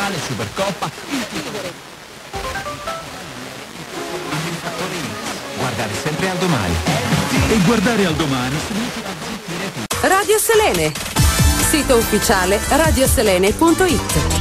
nazionale, Supercoppa, il Guardare sempre al domani. E guardare al domani significa Radio Selene. Sito ufficiale radioselene.it